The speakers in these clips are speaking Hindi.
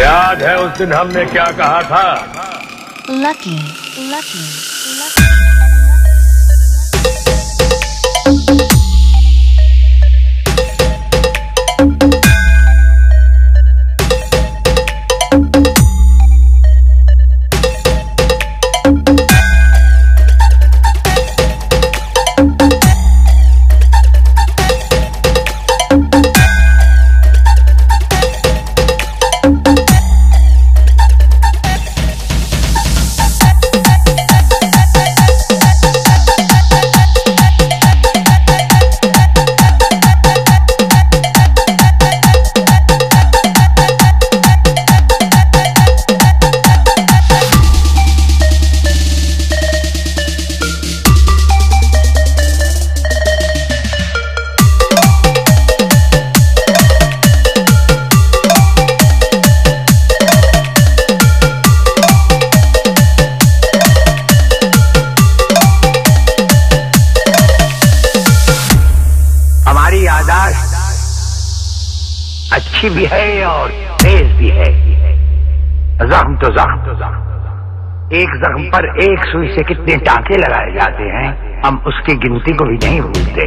याद है उस दिन हमने क्या कहा था? Lucky lucky lucky. हमारी यादाश्त अच्छी भी है और तेज भी है। जख्म तो जख्म। तो जख्म एक जख्म पर एक सुई से कितने टांके लगाए जाते हैं, हम उसकी गिनती को भी नहीं भूलते।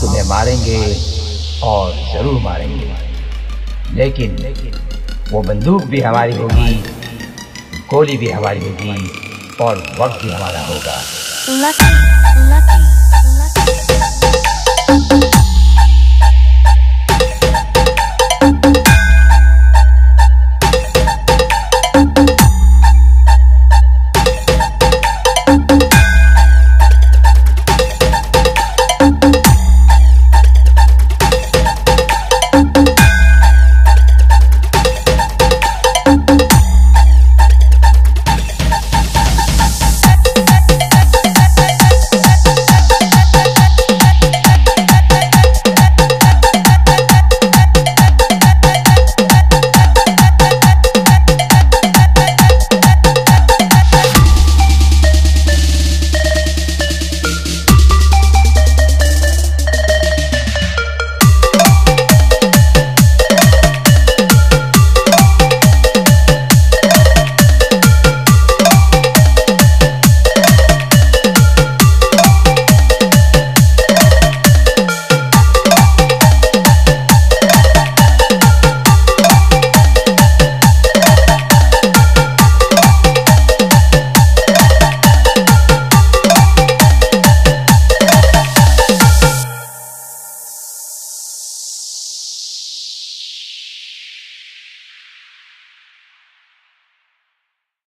तुम्हें मारेंगे और ज़रूर मारेंगे लेकिन वो बंदूक भी हमारी होगी गोली भी हमारी होगी और वक्त भी हमारा होगा लक, lucky.